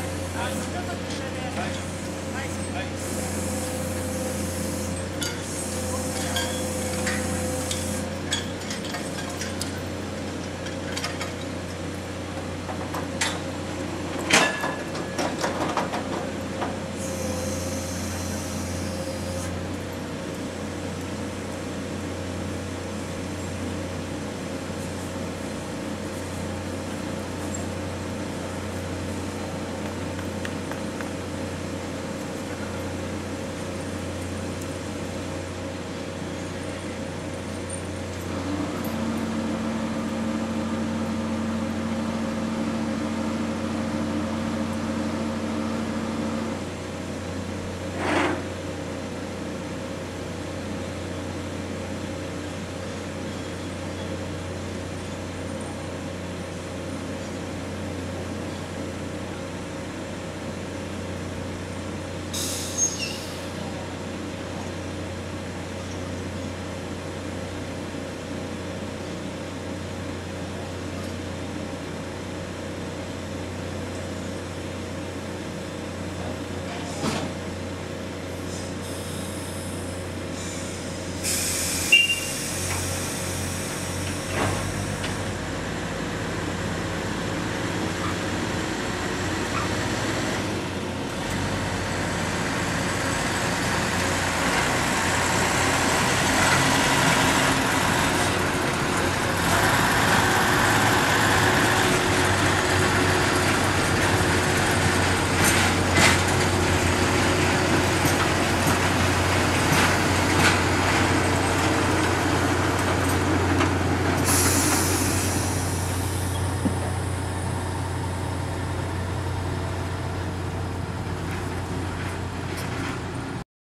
Спасибо.